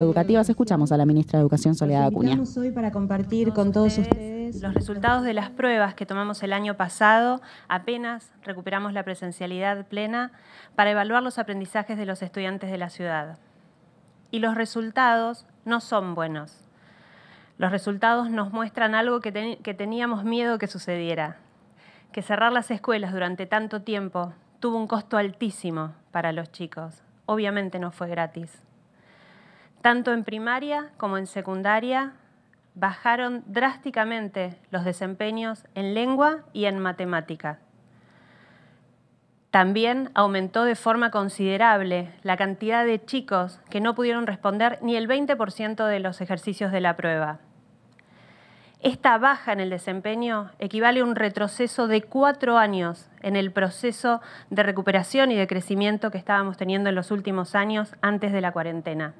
educativas. Escuchamos a la ministra de Educación, Soledad Acuña. Estamos hoy para compartir con todos ustedes los resultados de las pruebas que tomamos el año pasado. Apenas recuperamos la presencialidad plena para evaluar los aprendizajes de los estudiantes de la ciudad. Y los resultados no son buenos. Los resultados nos muestran algo que, que teníamos miedo que sucediera, que cerrar las escuelas durante tanto tiempo tuvo un costo altísimo para los chicos. Obviamente no fue gratis. Tanto en primaria como en secundaria bajaron drásticamente los desempeños en lengua y en matemática. También aumentó de forma considerable la cantidad de chicos que no pudieron responder ni el 20% de los ejercicios de la prueba. Esta baja en el desempeño equivale a un retroceso de cuatro años en el proceso de recuperación y de crecimiento que estábamos teniendo en los últimos años antes de la cuarentena.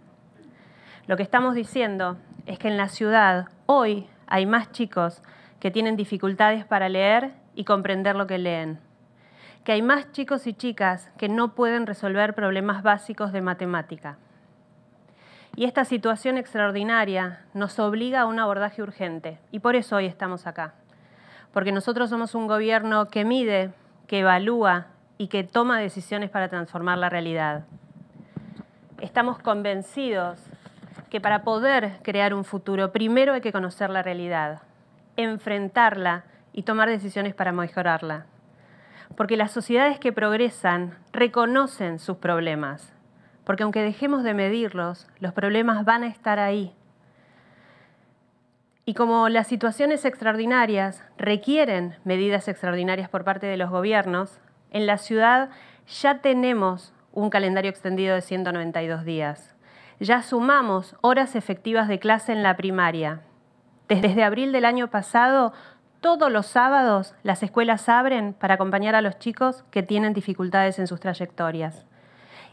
Lo que estamos diciendo es que en la ciudad hoy hay más chicos que tienen dificultades para leer y comprender lo que leen. Que hay más chicos y chicas que no pueden resolver problemas básicos de matemática. Y esta situación extraordinaria nos obliga a un abordaje urgente. Y por eso hoy estamos acá. Porque nosotros somos un gobierno que mide, que evalúa y que toma decisiones para transformar la realidad. Estamos convencidos que para poder crear un futuro, primero hay que conocer la realidad, enfrentarla y tomar decisiones para mejorarla. Porque las sociedades que progresan reconocen sus problemas, porque aunque dejemos de medirlos, los problemas van a estar ahí. Y como las situaciones extraordinarias requieren medidas extraordinarias por parte de los gobiernos, en la ciudad ya tenemos un calendario extendido de 192 días ya sumamos horas efectivas de clase en la primaria. Desde abril del año pasado, todos los sábados las escuelas abren para acompañar a los chicos que tienen dificultades en sus trayectorias.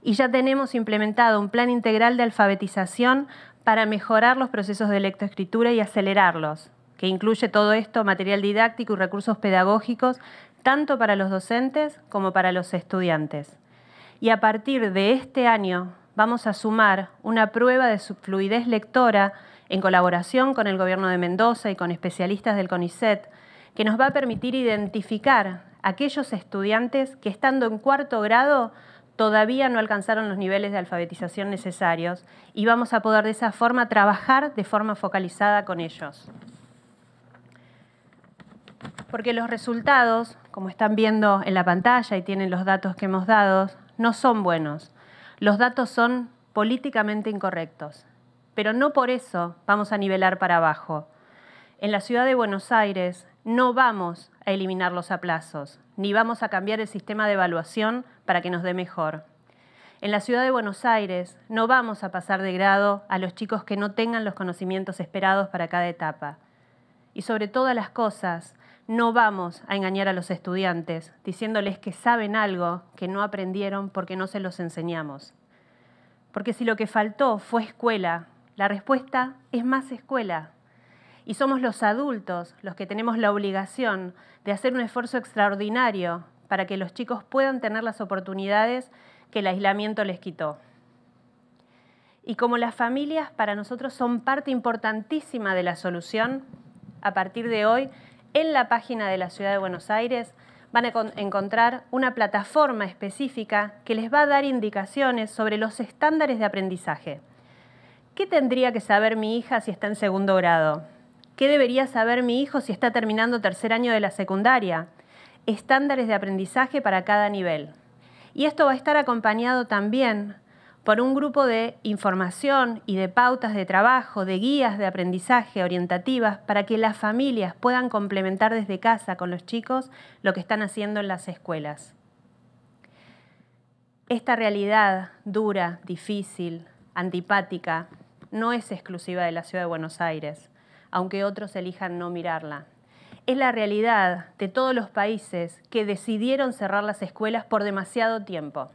Y ya tenemos implementado un plan integral de alfabetización para mejorar los procesos de lectoescritura y acelerarlos, que incluye todo esto, material didáctico y recursos pedagógicos, tanto para los docentes como para los estudiantes. Y a partir de este año vamos a sumar una prueba de su fluidez lectora en colaboración con el Gobierno de Mendoza y con especialistas del CONICET, que nos va a permitir identificar aquellos estudiantes que estando en cuarto grado todavía no alcanzaron los niveles de alfabetización necesarios y vamos a poder de esa forma trabajar de forma focalizada con ellos. Porque los resultados, como están viendo en la pantalla y tienen los datos que hemos dado, no son buenos. Los datos son políticamente incorrectos, pero no por eso vamos a nivelar para abajo. En la ciudad de Buenos Aires no vamos a eliminar los aplazos, ni vamos a cambiar el sistema de evaluación para que nos dé mejor. En la ciudad de Buenos Aires no vamos a pasar de grado a los chicos que no tengan los conocimientos esperados para cada etapa. Y sobre todas las cosas, no vamos a engañar a los estudiantes diciéndoles que saben algo que no aprendieron porque no se los enseñamos. Porque si lo que faltó fue escuela, la respuesta es más escuela. Y somos los adultos los que tenemos la obligación de hacer un esfuerzo extraordinario para que los chicos puedan tener las oportunidades que el aislamiento les quitó. Y como las familias para nosotros son parte importantísima de la solución, a partir de hoy en la página de la Ciudad de Buenos Aires van a encontrar una plataforma específica que les va a dar indicaciones sobre los estándares de aprendizaje. ¿Qué tendría que saber mi hija si está en segundo grado? ¿Qué debería saber mi hijo si está terminando tercer año de la secundaria? Estándares de aprendizaje para cada nivel. Y esto va a estar acompañado también por un grupo de información y de pautas de trabajo, de guías de aprendizaje orientativas para que las familias puedan complementar desde casa con los chicos lo que están haciendo en las escuelas. Esta realidad dura, difícil, antipática, no es exclusiva de la ciudad de Buenos Aires, aunque otros elijan no mirarla. Es la realidad de todos los países que decidieron cerrar las escuelas por demasiado tiempo.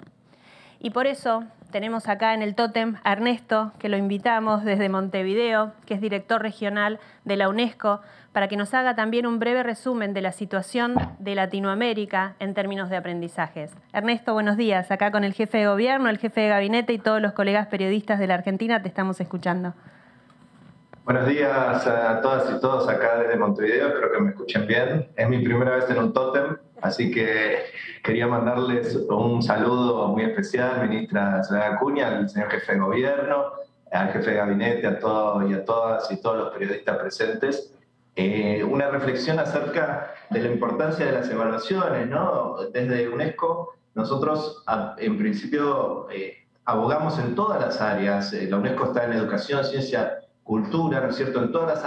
Y por eso tenemos acá en el tótem a Ernesto, que lo invitamos desde Montevideo, que es director regional de la UNESCO, para que nos haga también un breve resumen de la situación de Latinoamérica en términos de aprendizajes. Ernesto, buenos días. Acá con el jefe de gobierno, el jefe de gabinete y todos los colegas periodistas de la Argentina te estamos escuchando. Buenos días a todas y todos acá desde Montevideo, espero que me escuchen bien. Es mi primera vez en un tótem, así que quería mandarles un saludo muy especial, ministra Soledad Acuña, al señor jefe de gobierno, al jefe de gabinete, a todos y a todas y todos los periodistas presentes. Eh, una reflexión acerca de la importancia de las evaluaciones, ¿no? Desde UNESCO, nosotros en principio eh, abogamos en todas las áreas. Eh, la UNESCO está en educación, ciencia, cultura, ¿no es cierto? En todas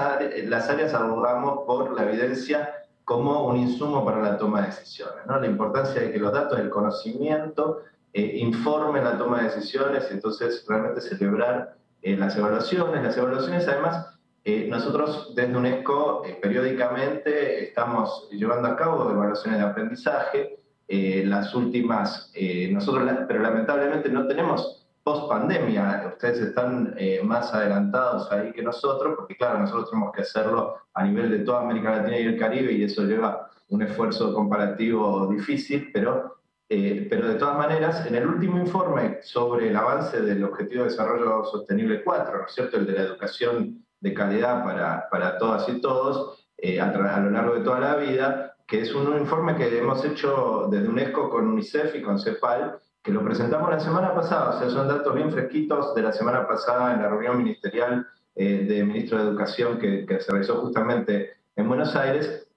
las áreas, abogamos por la evidencia como un insumo para la toma de decisiones, ¿no? La importancia de que los datos, el conocimiento, eh, informen la toma de decisiones y entonces realmente celebrar eh, las evaluaciones. Las evaluaciones, además, eh, nosotros desde UNESCO periódicamente estamos llevando a cabo evaluaciones de aprendizaje. las últimas, nosotros, pero lamentablemente no tenemos post pandemia, ustedes están eh, más adelantados ahí que nosotros, porque claro, nosotros tenemos que hacerlo a nivel de toda América Latina y el Caribe y eso lleva un esfuerzo comparativo difícil, pero, eh, pero de todas maneras, en el último informe sobre el avance del Objetivo de Desarrollo Sostenible 4, ¿no es cierto?, el de la educación de calidad para, para todas y todos, eh, a, a lo largo de toda la vida, que es un informe que hemos hecho desde UNESCO con UNICEF y con CEPAL, que lo presentamos la semana pasada, o sea, son datos bien fresquitos de la semana pasada en la reunión ministerial eh, de ministro de Educación que, se realizó justamente en Buenos Aires,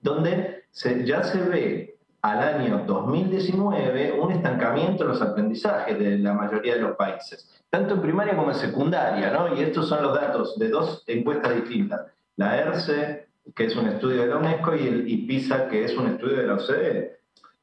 donde ya se ve al año 2019 un estancamiento en los aprendizajes de la mayoría de los países, tanto en primaria como en secundaria, ¿no? Y estos son los datos de dos encuestas distintas, la ERCE, que es un estudio de la UNESCO, y, el, y PISA, que es un estudio de la OCDE.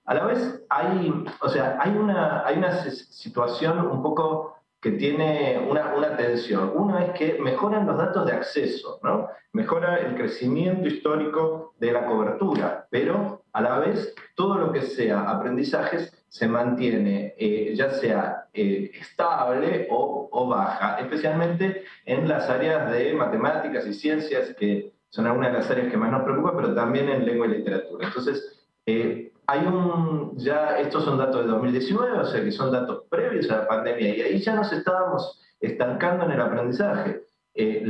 A la vez hay, o sea, hay, una, hay una situación un poco que tiene una, una, tensión. Uno es que mejoran los datos de acceso, ¿no? mejora el crecimiento histórico de la cobertura, pero a la vez todo lo que sea aprendizajes se mantiene eh, ya sea eh, estable o, o, baja, especialmente en las áreas de matemáticas y ciencias, que son algunas de las áreas que más nos preocupan, pero también en lengua y literatura. Entonces, eh, hay un, ya estos son datos de 2019, o sea que son datos previos a la pandemia, y ahí ya nos estábamos estancando en el aprendizaje. Eh,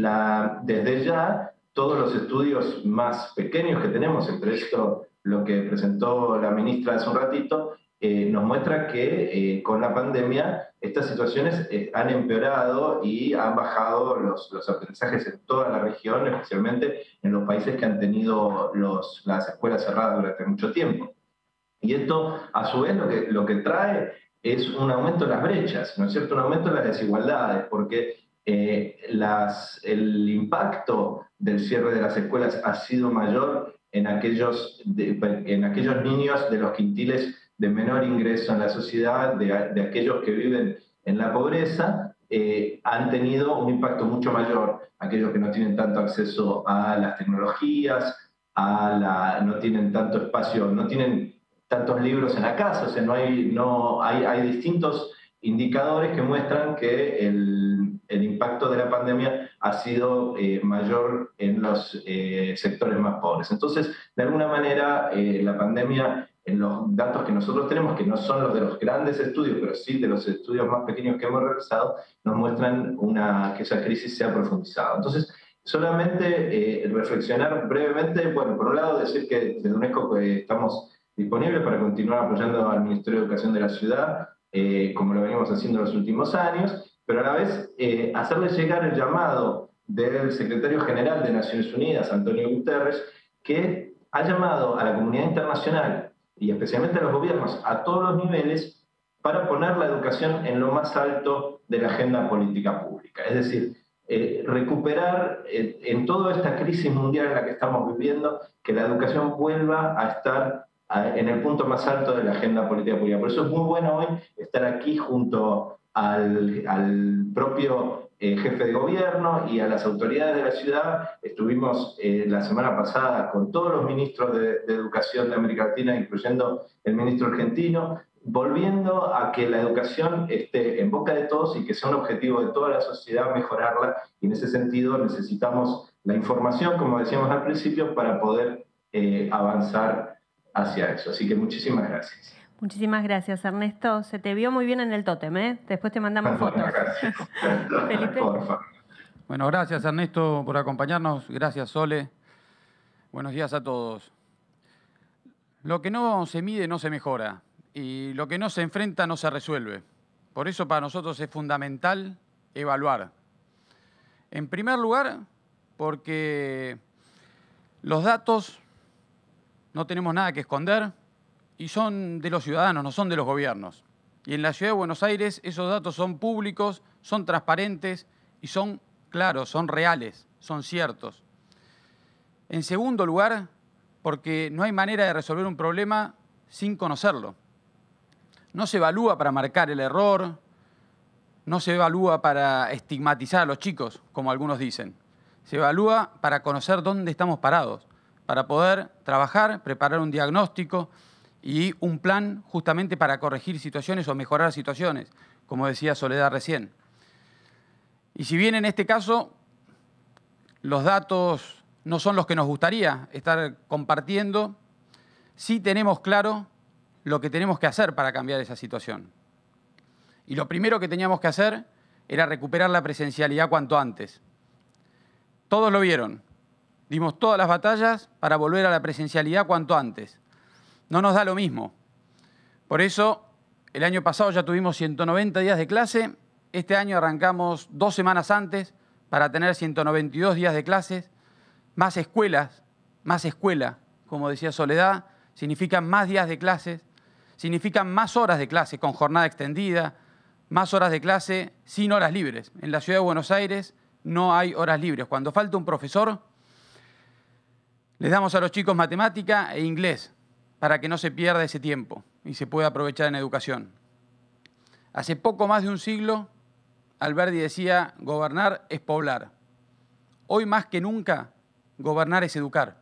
desde ya, todos los estudios más pequeños que tenemos, entre esto lo que presentó la ministra hace un ratito, eh, nos muestra que eh, con la pandemia estas situaciones han empeorado y han bajado los, los, aprendizajes en toda la región, especialmente en los países que han tenido los, las escuelas cerradas durante mucho tiempo. Y esto, a su vez, lo que, lo que trae es un aumento de las brechas, ¿no es cierto? Un aumento de las desigualdades, porque eh, las, el impacto del cierre de las escuelas ha sido mayor en aquellos, en aquellos niños de los quintiles de menor ingreso en la sociedad, de, de aquellos que viven en la pobreza, eh, han tenido un impacto mucho mayor aquellos que no tienen tanto acceso a las tecnologías, a la, no tienen tanto espacio, no tienen tantos libros en la casa, o sea, no hay, no, hay, hay distintos indicadores que muestran que el, el, impacto de la pandemia ha sido eh, mayor en los eh, sectores más pobres. Entonces, de alguna manera, eh, la pandemia, en los datos que nosotros tenemos, que no son los de los grandes estudios, pero sí de los estudios más pequeños que hemos realizado, nos muestran una, que esa crisis se ha profundizado. Entonces, solamente reflexionar brevemente, bueno, por un lado decir que desde UNESCO estamos disponible para continuar apoyando al Ministerio de Educación de la ciudad, eh, como lo venimos haciendo en los últimos años, pero a la vez eh, hacerle llegar el llamado del secretario general de Naciones Unidas, Antonio Guterres, que ha llamado a la comunidad internacional y especialmente a los gobiernos a todos los niveles para poner la educación en lo más alto de la agenda política pública. Es decir, eh, recuperar en toda esta crisis mundial en la que estamos viviendo, que la educación vuelva a estar en el punto más alto de la agenda política pública. Por eso es muy bueno hoy estar aquí junto al, al propio eh, jefe de gobierno y a las autoridades de la ciudad. Estuvimos eh, la semana pasada con todos los ministros de, de, Educación de América Latina, incluyendo el ministro argentino, volviendo a que la educación esté en boca de todos y que sea un objetivo de toda la sociedad mejorarla. Y en ese sentido necesitamos la información, como decíamos al principio, para poder eh, avanzar hacia eso. Así que muchísimas gracias. Muchísimas gracias, Ernesto. Se te vio muy bien en el tótem, ¿eh? Después te mandamos fotos. Gracias. Felipe. Bueno, gracias Ernesto por acompañarnos. Gracias Sole. Buenos días a todos. Lo que no se mide no se mejora y lo que no se enfrenta no se resuelve. Por eso para nosotros es fundamental evaluar. En primer lugar, porque los datos no tenemos nada que esconder y son de los ciudadanos, no son de los gobiernos. Y en la ciudad de Buenos Aires esos datos son públicos, son transparentes y son claros, son reales, son ciertos. En segundo lugar, porque no hay manera de resolver un problema sin conocerlo. No se evalúa para marcar el error, no se evalúa para estigmatizar a los chicos, como algunos dicen. Se evalúa para conocer dónde estamos parados, para poder trabajar, preparar un diagnóstico y un plan justamente para corregir situaciones o mejorar situaciones, como decía Soledad recién. Y si bien en este caso los datos no son los que nos gustaría estar compartiendo, sí tenemos claro lo que tenemos que hacer para cambiar esa situación. Y lo primero que teníamos que hacer era recuperar la presencialidad cuanto antes. Todos lo vieron. Dimos todas las batallas para volver a la presencialidad cuanto antes. No nos da lo mismo. Por eso, el año pasado ya tuvimos 190 días de clase, este año arrancamos dos semanas antes para tener 192 días de clases, más escuelas, más escuela, como decía Soledad, significan más días de clases, significan más horas de clase con jornada extendida, más horas de clase sin horas libres. En la ciudad de Buenos Aires no hay horas libres. Cuando falta un profesor, les damos a los chicos matemática e inglés para que no se pierda ese tiempo y se pueda aprovechar en educación. Hace poco más de un siglo, Alberti decía, gobernar es poblar. Hoy más que nunca, gobernar es educar.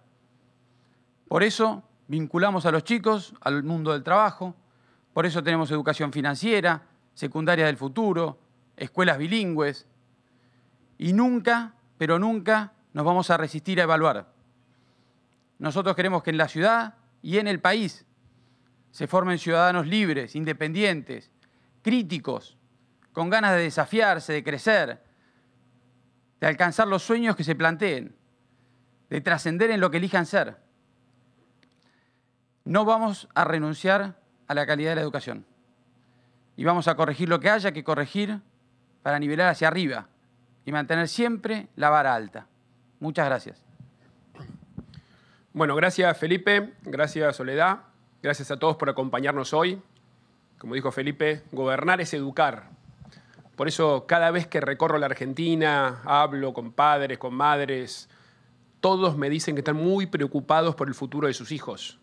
Por eso vinculamos a los chicos al mundo del trabajo, por eso tenemos educación financiera, secundaria del futuro, escuelas bilingües, y nunca, pero nunca nos vamos a resistir a evaluar. Nosotros queremos que en la ciudad y en el país se formen ciudadanos libres, independientes, críticos, con ganas de desafiarse, de crecer, de alcanzar los sueños que se planteen, de trascender en lo que elijan ser no vamos a renunciar a la calidad de la educación. Y vamos a corregir lo que haya que corregir para nivelar hacia arriba y mantener siempre la vara alta. Muchas gracias. Bueno, gracias Felipe, gracias Soledad, gracias a todos por acompañarnos hoy. Como dijo Felipe, gobernar es educar. Por eso cada vez que recorro la Argentina, hablo con padres, con madres, todos me dicen que están muy preocupados por el futuro de sus hijos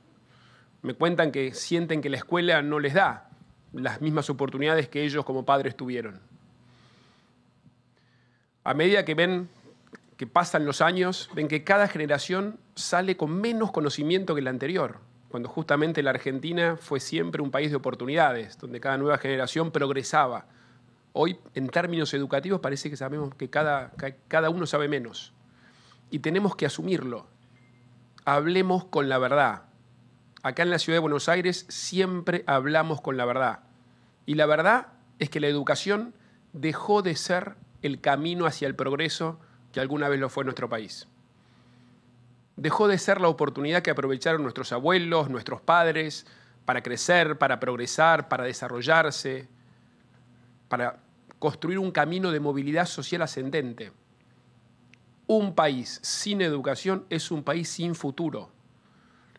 me cuentan que sienten que la escuela no les da las mismas oportunidades que ellos como padres tuvieron. A medida que ven que pasan los años, ven que cada generación sale con menos conocimiento que la anterior, cuando justamente la Argentina fue siempre un país de oportunidades, donde cada nueva generación progresaba. Hoy, en términos educativos, parece que sabemos que cada, cada uno sabe menos. Y tenemos que asumirlo. Hablemos con la verdad acá en la ciudad de Buenos Aires siempre hablamos con la verdad. Y la verdad es que la educación dejó de ser el camino hacia el progreso que alguna vez lo fue nuestro país. Dejó de ser la oportunidad que aprovecharon nuestros abuelos, nuestros padres, para crecer, para progresar, para desarrollarse, para construir un camino de movilidad social ascendente. Un país sin educación es un país sin futuro.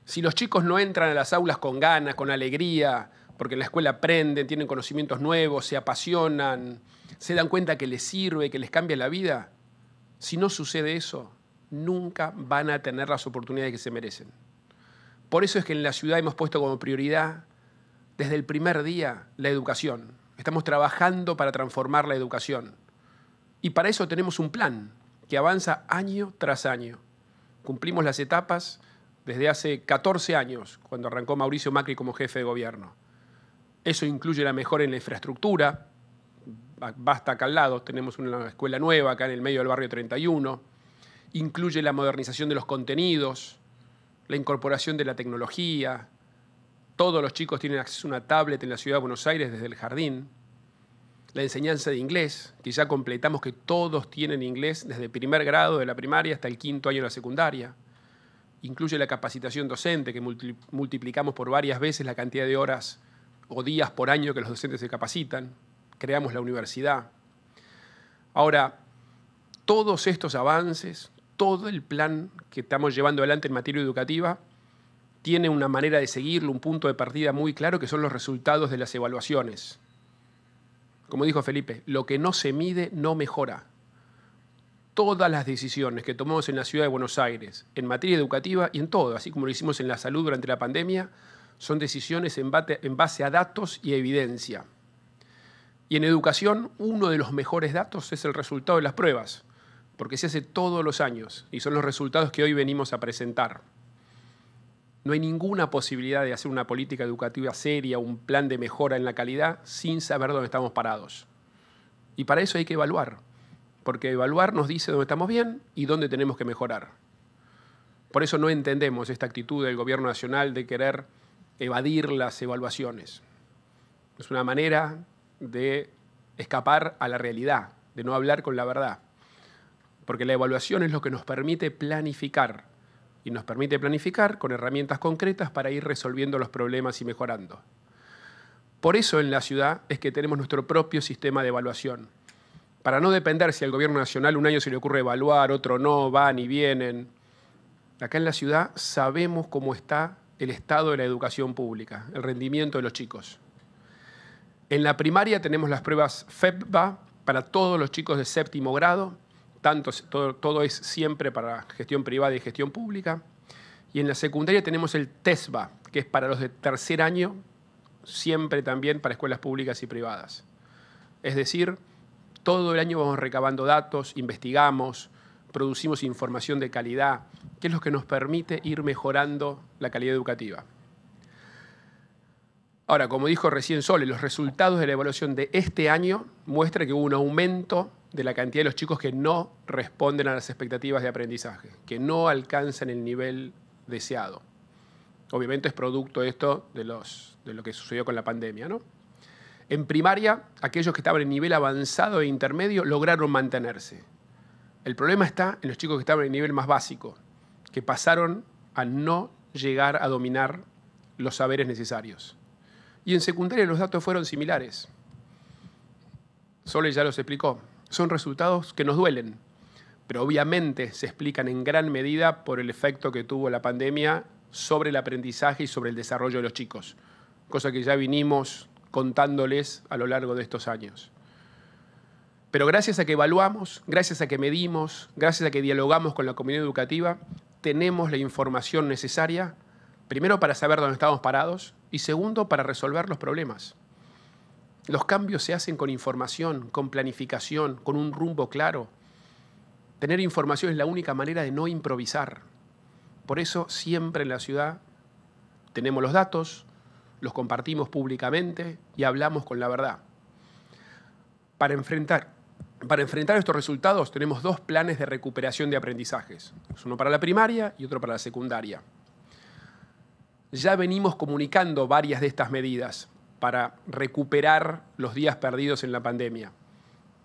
Si los chicos no entran a las aulas con ganas, con alegría, porque en la escuela aprenden, tienen conocimientos nuevos, se apasionan, se dan cuenta que les sirve, que les cambia la vida, si no sucede eso, nunca van a tener las oportunidades que se merecen. Por eso es que en la ciudad hemos puesto como prioridad desde el primer día la educación. Estamos trabajando para transformar la educación. Y para eso tenemos un plan que avanza año tras año. Cumplimos las etapas desde hace 14 años, cuando arrancó Mauricio Macri como jefe de gobierno. Eso incluye la mejora en la infraestructura. Basta acá al lado, tenemos una escuela nueva acá en el medio del barrio 31. Incluye la modernización de los contenidos, la incorporación de la tecnología. Todos los chicos tienen acceso a una tablet en la ciudad de Buenos Aires desde el jardín. La enseñanza de inglés, que ya completamos que todos tienen inglés desde el primer grado de la primaria hasta el quinto año de la secundaria. Incluye la capacitación docente, que multiplicamos por varias veces la cantidad de horas o días por año que los docentes se capacitan. Creamos la universidad. Ahora, todos estos avances, todo el plan que estamos llevando adelante en materia educativa tiene una manera de seguirlo, un punto de partida muy claro, que son los resultados de las evaluaciones. Como dijo Felipe, lo que no se mide no mejora. Todas las decisiones que tomamos en la ciudad de Buenos Aires, en materia educativa y en todo, así como lo hicimos en la salud durante la pandemia, son decisiones en base a datos y evidencia. Y en educación, uno de los mejores datos es el resultado de las pruebas porque se hace todos los años y son los resultados que hoy venimos a presentar. No hay ninguna posibilidad de hacer una política educativa seria, un plan de mejora en la calidad, sin saber dónde estamos parados. Y para eso hay que evaluar, porque evaluar nos dice dónde estamos bien y dónde tenemos que mejorar. Por eso no entendemos esta actitud del Gobierno Nacional de querer evadir las evaluaciones. Es una manera de escapar a la realidad, de no hablar con la verdad porque la evaluación es lo que nos permite planificar y nos permite planificar con herramientas concretas para ir resolviendo los problemas y mejorando. Por eso en la ciudad es que tenemos nuestro propio sistema de evaluación, para no depender si al gobierno nacional un año se le ocurre evaluar, otro no, van y vienen. Acá en la ciudad sabemos cómo está el estado de la educación pública, el rendimiento de los chicos. En la primaria tenemos las pruebas FEPBA para todos los chicos de séptimo grado, tanto, todo, es siempre para gestión privada y gestión pública. Y en la secundaria tenemos el TESBA, que es para los de tercer año, siempre también para escuelas públicas y privadas. Es decir, todo el año vamos recabando datos, investigamos, producimos información de calidad, que es lo que nos permite ir mejorando la calidad educativa. Ahora, como dijo recién Sole, los resultados de la evaluación de este año muestran que hubo un aumento de la cantidad de los chicos que no responden a las expectativas de aprendizaje, que no alcanzan el nivel deseado. Obviamente es producto esto de, los, de lo que sucedió con la pandemia. ¿no? En primaria, aquellos que estaban en nivel avanzado e intermedio lograron mantenerse. El problema está en los chicos que estaban en nivel más básico, que pasaron a no llegar a dominar los saberes necesarios. Y en secundaria los datos fueron similares. Sole ya los explicó son resultados que nos duelen, pero obviamente se explican en gran medida por el efecto que tuvo la pandemia sobre el aprendizaje y sobre el desarrollo de los chicos, cosa que ya vinimos contándoles a lo largo de estos años. Pero gracias a que evaluamos, gracias a que medimos, gracias a que dialogamos con la comunidad educativa, tenemos la información necesaria, primero para saber dónde estamos parados y segundo para resolver los problemas. Los cambios se hacen con información, con planificación, con un rumbo claro. Tener información es la única manera de no improvisar. Por eso siempre en la ciudad tenemos los datos, los compartimos públicamente y hablamos con la verdad. Para enfrentar, para enfrentar estos resultados tenemos dos planes de recuperación de aprendizajes, uno para la primaria y otro para la secundaria. Ya venimos comunicando varias de estas medidas, para recuperar los días perdidos en la pandemia.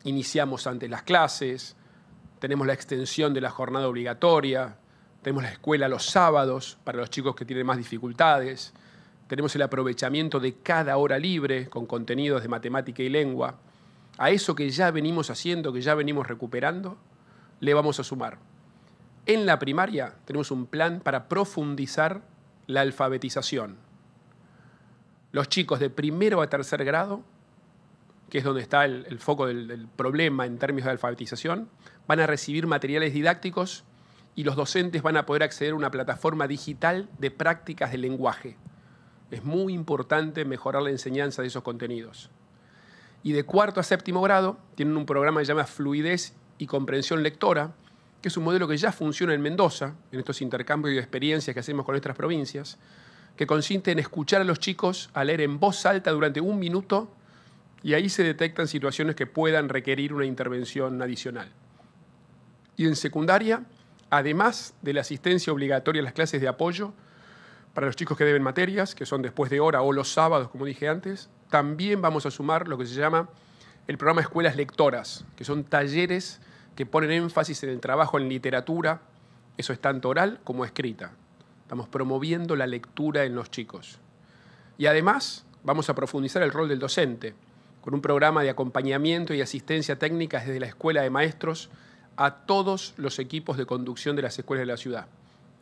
Iniciamos antes las clases, tenemos la extensión de la jornada obligatoria, tenemos la escuela los sábados para los chicos que tienen más dificultades, tenemos el aprovechamiento de cada hora libre con contenidos de matemática y lengua. A eso que ya venimos haciendo, que ya venimos recuperando, le vamos a sumar. En la primaria tenemos un plan para profundizar la alfabetización los chicos de primero a tercer grado, que es donde está el, foco del, del, problema en términos de alfabetización, van a recibir materiales didácticos y los docentes van a poder acceder a una plataforma digital de prácticas de lenguaje. Es muy importante mejorar la enseñanza de esos contenidos. Y de cuarto a séptimo grado tienen un programa que se llama Fluidez y Comprensión Lectora, que es un modelo que ya funciona en Mendoza, en estos intercambios de experiencias que hacemos con nuestras provincias, que consiste en escuchar a los chicos a leer en voz alta durante un minuto y ahí se detectan situaciones que puedan requerir una intervención adicional. Y en secundaria, además de la asistencia obligatoria a las clases de apoyo para los chicos que deben materias, que son después de hora o los sábados, como dije antes, también vamos a sumar lo que se llama el programa Escuelas Lectoras, que son talleres que ponen énfasis en el trabajo en literatura, eso es tanto oral como escrita. Estamos promoviendo la lectura en los chicos. Y además vamos a profundizar el rol del docente, con un programa de acompañamiento y asistencia técnica desde la Escuela de Maestros a todos los equipos de conducción de las escuelas de la ciudad.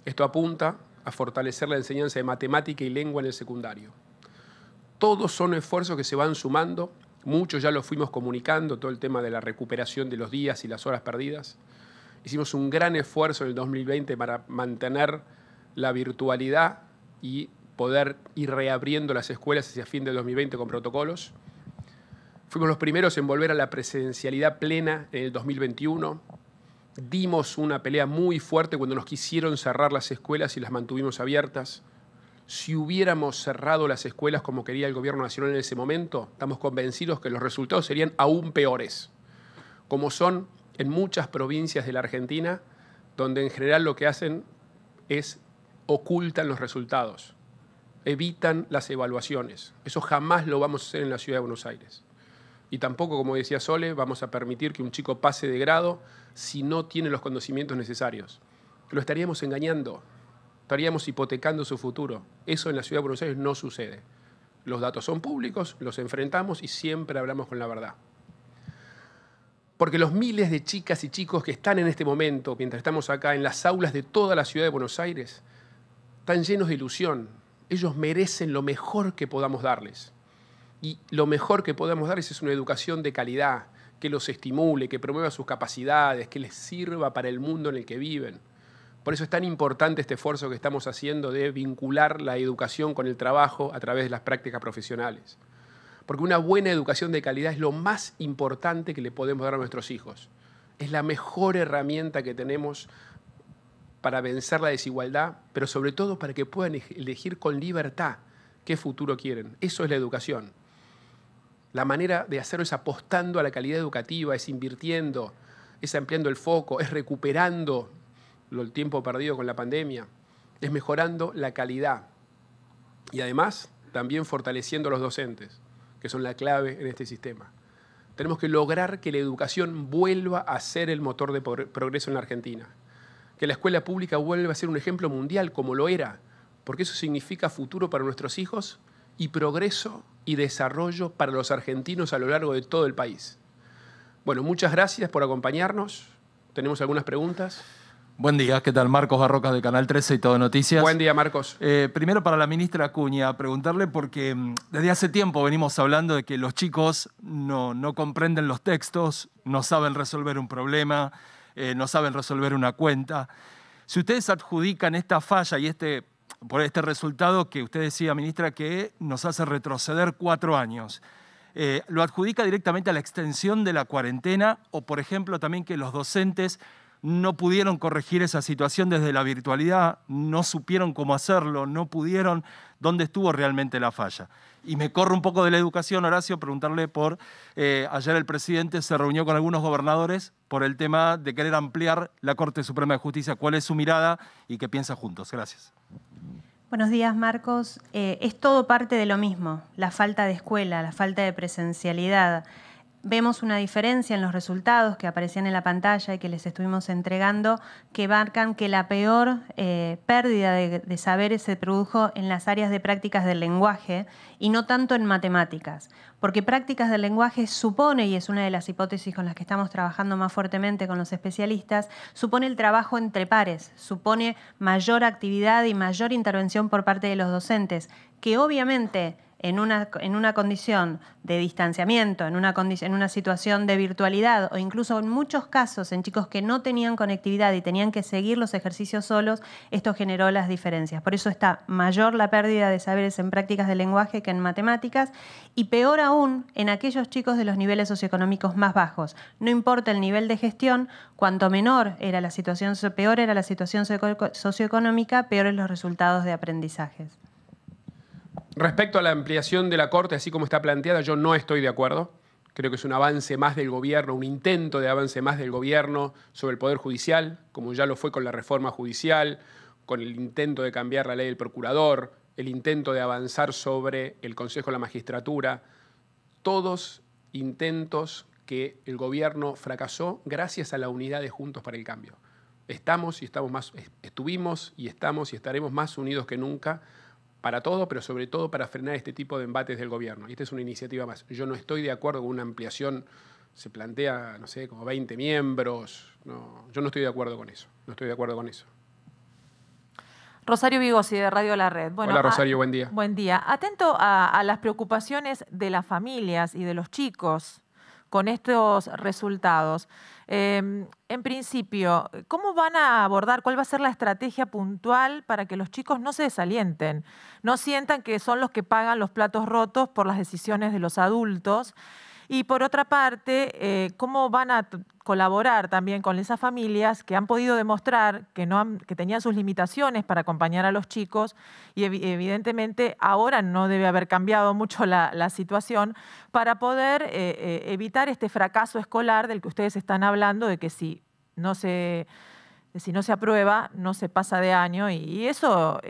Esto apunta a fortalecer la enseñanza de matemática y lengua en el secundario. Todos son esfuerzos que se van sumando, muchos ya los fuimos comunicando, todo el tema de la recuperación de los días y las horas perdidas. Hicimos un gran esfuerzo en el 2020 para mantener la virtualidad y poder ir reabriendo las escuelas hacia fin del 2020 con protocolos. Fuimos los primeros en volver a la presencialidad plena en el 2021. Dimos una pelea muy fuerte cuando nos quisieron cerrar las escuelas y las mantuvimos abiertas. Si hubiéramos cerrado las escuelas como quería el gobierno nacional en ese momento, estamos convencidos que los resultados serían aún peores, como son en muchas provincias de la Argentina, donde en general lo que hacen es ocultan los resultados, evitan las evaluaciones. Eso jamás lo vamos a hacer en la ciudad de Buenos Aires. Y tampoco, como decía Sole, vamos a permitir que un chico pase de grado si no tiene los conocimientos necesarios. Lo estaríamos engañando, estaríamos hipotecando su futuro. Eso en la ciudad de Buenos Aires no sucede. Los datos son públicos, los enfrentamos y siempre hablamos con la verdad. Porque los miles de chicas y chicos que están en este momento, mientras estamos acá en las aulas de toda la ciudad de Buenos Aires, están llenos de ilusión. Ellos merecen lo mejor que podamos darles. Y lo mejor que podemos darles es una educación de calidad, que los estimule, que promueva sus capacidades, que les sirva para el mundo en el que viven. Por eso es tan importante este esfuerzo que estamos haciendo de vincular la educación con el trabajo a través de las prácticas profesionales. Porque una buena educación de calidad es lo más importante que le podemos dar a nuestros hijos. Es la mejor herramienta que tenemos para vencer la desigualdad, pero sobre todo para que puedan elegir con libertad qué futuro quieren. Eso es la educación. La manera de hacerlo es apostando a la calidad educativa, es invirtiendo, es ampliando el foco, es recuperando el tiempo perdido con la pandemia, es mejorando la calidad y además también fortaleciendo a los docentes, que son la clave en este sistema. Tenemos que lograr que la educación vuelva a ser el motor de progreso en la Argentina, que la escuela pública vuelva a ser un ejemplo mundial como lo era, porque eso significa futuro para nuestros hijos y progreso y desarrollo para los argentinos a lo largo de todo el país. Bueno, muchas gracias por acompañarnos. ¿Tenemos algunas preguntas? Buen día, ¿qué tal? Marcos Barrocas de Canal 13 y Todo Noticias. Buen día, Marcos. Eh, primero para la ministra Acuña, preguntarle porque mm, desde hace tiempo venimos hablando de que los chicos no, no comprenden los textos, no saben resolver un problema, eh, no saben resolver una cuenta. Si ustedes adjudican esta falla y este por este resultado que usted decía, ministra, que nos hace retroceder cuatro años. Eh, ¿Lo adjudica directamente a la extensión de la cuarentena o, por ejemplo, también que los docentes no pudieron corregir esa situación desde la virtualidad, no supieron cómo hacerlo, no pudieron, dónde estuvo realmente la falla? Y me corro un poco de la educación, Horacio, preguntarle por, eh, ayer el presidente se reunió con algunos gobernadores por el tema de querer ampliar la Corte Suprema de Justicia. ¿Cuál es su mirada y qué piensa juntos? Gracias. Buenos días, Marcos. Eh, es todo parte de lo mismo, la falta de escuela, la falta de presencialidad. Vemos una diferencia en los resultados que aparecían en la pantalla y que les estuvimos entregando, que marcan que la peor eh, pérdida de, de saberes se produjo en las áreas de prácticas del lenguaje y no tanto en matemáticas. Porque prácticas del lenguaje supone, y es una de las hipótesis con las que estamos trabajando más fuertemente con los especialistas, supone el trabajo entre pares, supone mayor actividad y mayor intervención por parte de los docentes, que obviamente en una, condición de distanciamiento, en una, una situación de virtualidad o incluso en muchos casos en chicos que no tenían conectividad y tenían que seguir los ejercicios solos, esto generó las diferencias. Por eso está mayor la pérdida de saberes en prácticas de lenguaje que en matemáticas y peor aún en aquellos chicos de los niveles socioeconómicos más bajos. No importa el nivel de gestión, cuanto menor era la situación, peor era la situación socioeconómica, peores los resultados de aprendizajes. Respecto a la ampliación de la Corte, así como está planteada, yo no estoy de acuerdo. Creo que es un avance más del gobierno, un intento de avance más del gobierno sobre el Poder Judicial, como ya lo fue con la reforma judicial, con el intento de cambiar la ley del procurador, el intento de avanzar sobre el Consejo de la Magistratura. Todos intentos que el gobierno fracasó gracias a la unidad de Juntos para el Cambio. Estamos y estamos más, estuvimos y estamos y estaremos más unidos que nunca para todo, pero sobre todo para frenar este tipo de embates del gobierno. Y esta es una iniciativa más. Yo no estoy de acuerdo con una ampliación, se plantea, no sé, como 20 miembros. No, yo no estoy de acuerdo con eso. No estoy de acuerdo con eso. Rosario Vigosi, de Radio La Red. Hola Rosario, buen día. Buen día. Atento a, las preocupaciones de las familias y de los chicos con estos resultados. Em, en principio, ¿cómo van a abordar, cuál va a ser la estrategia puntual para que los chicos no se desalienten, no sientan que son los que pagan los platos rotos por las decisiones de los adultos? Y por otra parte, eh, ¿cómo van a colaborar también con esas familias que han podido demostrar que, no que tenían sus limitaciones para acompañar a los chicos y evidentemente ahora no debe haber cambiado mucho la, situación para poder eh, eh, evitar este fracaso escolar del que ustedes están hablando, de que si no se, si no se aprueba, no se pasa de año. Y, eso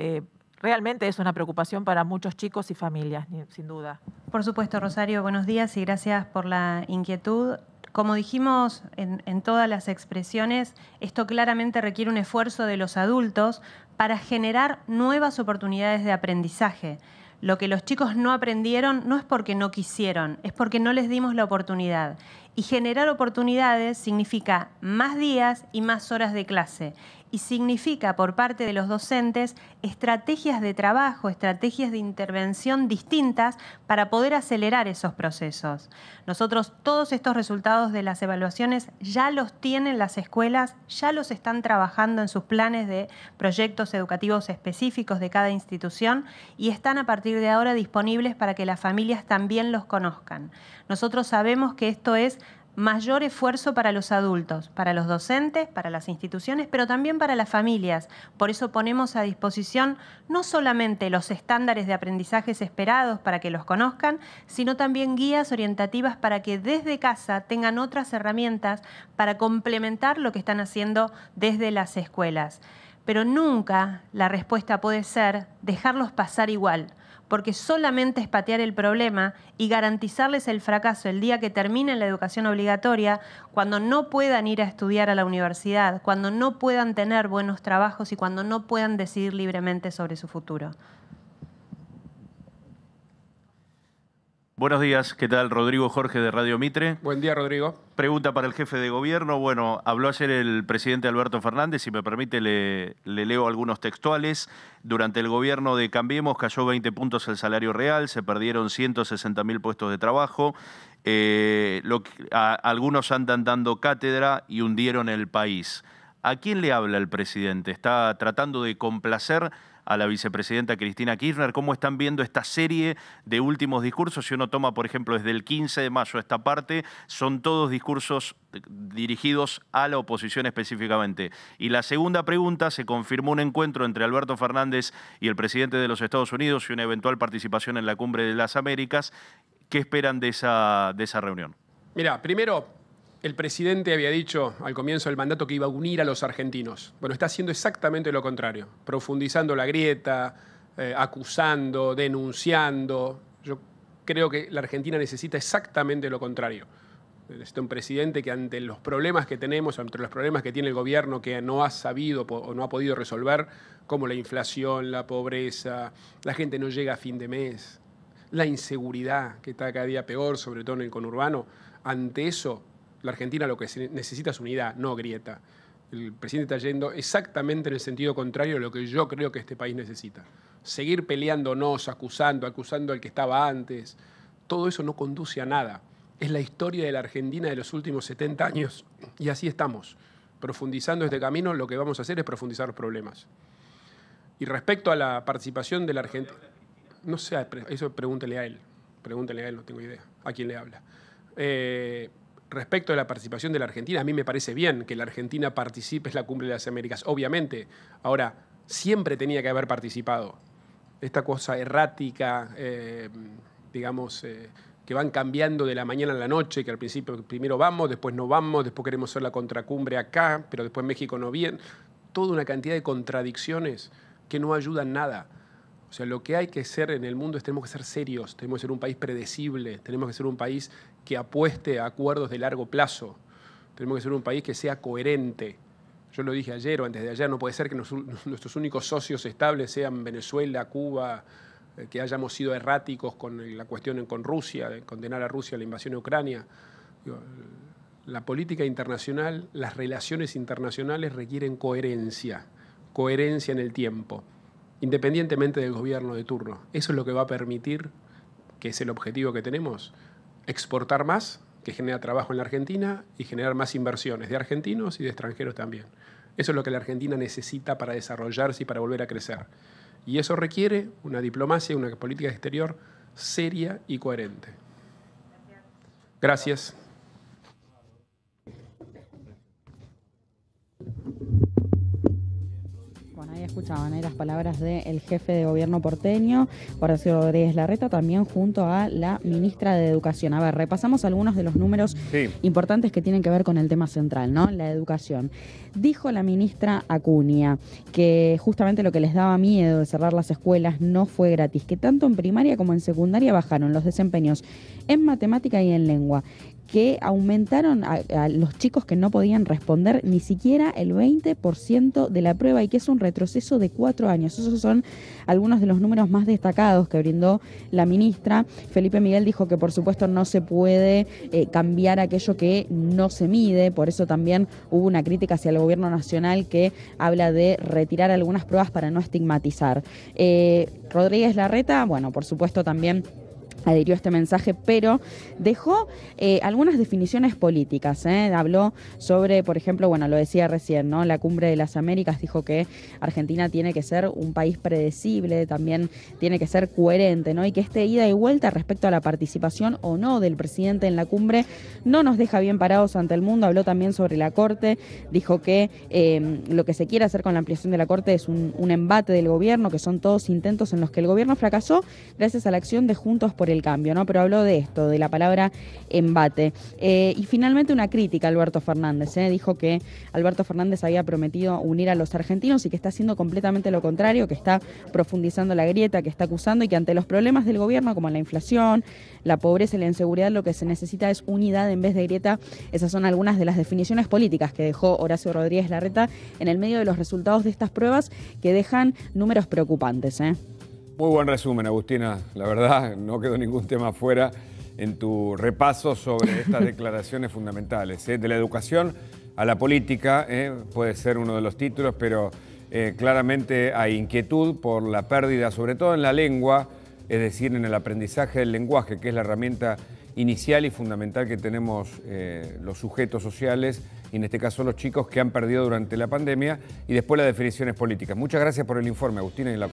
realmente es una preocupación para muchos chicos y familias, sin duda. Por supuesto, Rosario, buenos días y gracias por la inquietud. Como dijimos en, todas las expresiones, esto claramente requiere un esfuerzo de los adultos para generar nuevas oportunidades de aprendizaje. Lo que los chicos no aprendieron no es porque no quisieron, es porque no les dimos la oportunidad. Y generar oportunidades significa más días y más horas de clase y significa por parte de los docentes estrategias de trabajo, estrategias de intervención distintas para poder acelerar esos procesos. Nosotros todos estos resultados de las evaluaciones ya los tienen las escuelas, ya los están trabajando en sus planes de proyectos educativos específicos de cada institución y están a partir de ahora disponibles para que las familias también los conozcan. Nosotros sabemos que esto es mayor esfuerzo para los adultos, para los docentes, para las instituciones, pero también para las familias. Por eso ponemos a disposición no solamente los estándares de aprendizajes esperados para que los conozcan, sino también guías orientativas para que desde casa tengan otras herramientas para complementar lo que están haciendo desde las escuelas. Pero nunca la respuesta puede ser dejarlos pasar igual porque solamente es patear el problema y garantizarles el fracaso el día que terminen la educación obligatoria, cuando no puedan ir a estudiar a la universidad, cuando no puedan tener buenos trabajos y cuando no puedan decidir libremente sobre su futuro. Buenos días, ¿qué tal? Rodrigo Jorge de Radio Mitre. Buen día, Rodrigo. Pregunta para el jefe de gobierno. Bueno, habló ayer el presidente Alberto Fernández, si me permite le, leo algunos textuales. Durante el gobierno de Cambiemos cayó 20 puntos el salario real, se perdieron 160 mil puestos de trabajo. Eh, algunos andan dando cátedra y hundieron el país. ¿A quién le habla el presidente? ¿Está tratando de complacer a la vicepresidenta Cristina Kirchner. ¿Cómo están viendo esta serie de últimos discursos? Si uno toma, por ejemplo, desde el 15 de mayo esta parte, son todos discursos dirigidos a la oposición específicamente. Y la segunda pregunta, se confirmó un encuentro entre Alberto Fernández y el presidente de los Estados Unidos y una eventual participación en la Cumbre de las Américas. ¿Qué esperan de esa, de esa reunión? Mira, primero, el presidente había dicho al comienzo del mandato que iba a unir a los argentinos. Bueno, está haciendo exactamente lo contrario, profundizando la grieta, eh, acusando, denunciando. Yo creo que la Argentina necesita exactamente lo contrario. Necesita un presidente que ante los problemas que tenemos, ante los problemas que tiene el gobierno que no ha sabido o no ha podido resolver, como la inflación, la pobreza, la gente no llega a fin de mes, la inseguridad que está cada día peor, sobre todo en el conurbano, ante eso la Argentina lo que necesita es unidad, no grieta. El presidente está yendo exactamente en el sentido contrario de lo que yo creo que este país necesita. Seguir peleándonos, acusando, acusando al que estaba antes, todo eso no conduce a nada. Es la historia de la Argentina de los últimos 70 años y así estamos. Profundizando este camino, lo que vamos a hacer es profundizar los problemas. Y respecto a la participación de la Argentina, no sé, eso pregúntele a él, pregúntele a él, no tengo idea, a quién le habla. Eh, respecto a la participación de la Argentina, a mí me parece bien que la Argentina participe en la Cumbre de las Américas, obviamente. Ahora, siempre tenía que haber participado. esta cosa errática, eh, digamos, eh, que van cambiando de la mañana a la noche, que al principio primero vamos, después no vamos, después queremos hacer la contracumbre acá, pero después México no viene. Toda una cantidad de contradicciones que no ayudan nada. O sea, lo que hay que ser en el mundo es tenemos que ser serios, tenemos que ser un país predecible, tenemos que ser un país que apueste a acuerdos de largo plazo, tenemos que ser un país que sea coherente. Yo lo dije ayer o antes de ayer, no puede ser que nuestros únicos socios estables sean Venezuela, Cuba, eh, que hayamos sido erráticos con la cuestión con Rusia, de condenar a Rusia a la invasión de Ucrania. La política internacional, las relaciones internacionales requieren coherencia, coherencia en el tiempo independientemente del gobierno de turno. Eso es lo que va a permitir, que es el objetivo que tenemos, exportar más, que genera trabajo en la Argentina y generar más inversiones de argentinos y de extranjeros también. Eso es lo que la Argentina necesita para desarrollarse y para volver a crecer. Y eso requiere una diplomacia, una política exterior seria y coherente. Gracias. Escuchaban ¿eh? las palabras del jefe de gobierno porteño, Horacio Rodríguez Larreta, también junto a la ministra de Educación. A ver, repasamos algunos de los números importantes que tienen que ver con el tema central, ¿no? La educación. Dijo la ministra Acuña que justamente lo que les daba miedo de cerrar las escuelas no fue gratis, que tanto en primaria como en secundaria bajaron los desempeños en matemática y en lengua que aumentaron a, los chicos que no podían responder ni siquiera el 20% de la prueba y que es un retroceso de cuatro años. Esos son algunos de los números más destacados que brindó la ministra. Felipe Miguel dijo que por supuesto no se puede eh, cambiar aquello que no se mide, por eso también hubo una crítica hacia el gobierno nacional que habla de retirar algunas pruebas para no estigmatizar. Eh, Rodríguez Larreta, bueno, por supuesto también adhirió a este mensaje, pero dejó eh, algunas definiciones políticas. ¿eh? Habló sobre, por ejemplo, bueno, lo decía recién, ¿no? La cumbre de las Américas dijo que Argentina tiene que ser un país predecible, también tiene que ser coherente, ¿no? Y que este ida y vuelta respecto a la participación o no del presidente en la cumbre no nos deja bien parados ante el mundo. Habló también sobre la Corte, dijo que em, lo que se quiere hacer con la ampliación de la Corte es un, un embate del gobierno, que son todos intentos en los que el gobierno fracasó gracias a la acción de Juntos por el cambio, ¿no? Pero habló de esto, de la palabra embate. Eh, y finalmente una crítica a Alberto Fernández. ¿eh? Dijo que Alberto Fernández había prometido unir a los argentinos y que está haciendo completamente lo contrario, que está profundizando la grieta, que está acusando y que ante los problemas del gobierno, como la inflación, la pobreza y la inseguridad, lo que se necesita es unidad en vez de grieta. Esas son algunas de las definiciones políticas que dejó Horacio Rodríguez Larreta en el medio de los resultados de estas pruebas que dejan números preocupantes. ¿eh? Muy buen resumen, Agustina. La verdad, no quedó ningún tema fuera en tu repaso sobre estas declaraciones fundamentales. ¿eh? De la educación a la política, ¿eh? puede ser uno de los títulos, pero eh, claramente hay inquietud por la pérdida, sobre todo en la lengua, es decir, en el aprendizaje del lenguaje, que es la herramienta inicial y fundamental que tenemos los sujetos sociales, y en este caso los chicos que han perdido durante la pandemia, y después las definiciones políticas. Muchas gracias por el informe, Agustina. Y la